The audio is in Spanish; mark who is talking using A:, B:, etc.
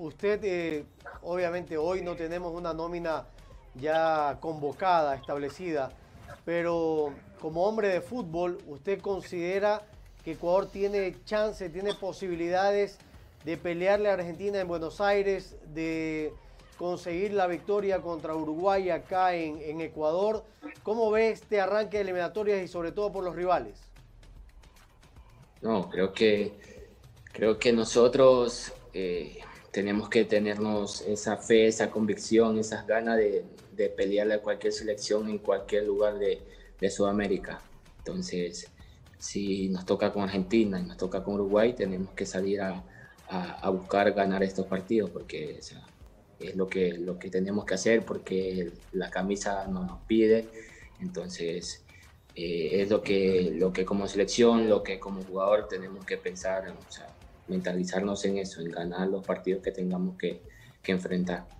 A: Usted, eh, obviamente hoy no tenemos una nómina ya convocada, establecida, pero como hombre de fútbol, ¿usted considera que Ecuador tiene chance, tiene posibilidades de pelearle a Argentina en Buenos Aires, de conseguir la victoria contra Uruguay acá en, Ecuador? ¿Cómo ve este arranque de eliminatorias y sobre todo por los rivales?
B: No, creo que, creo que nosotros... Eh, tenemos que tenernos esa fe, esa convicción, esas ganas de, de pelearle a cualquier selección en cualquier lugar de, de, Sudamérica. Entonces, si nos toca con Argentina y nos toca con Uruguay, tenemos que salir a, a, buscar ganar estos partidos porque es lo que, lo que tenemos que hacer porque la camisa nos, nos pide. Entonces, eh, es lo que, lo que como selección, lo que como jugador tenemos que pensar. O mentalizarnos en eso, en ganar los partidos que tengamos que, que enfrentar.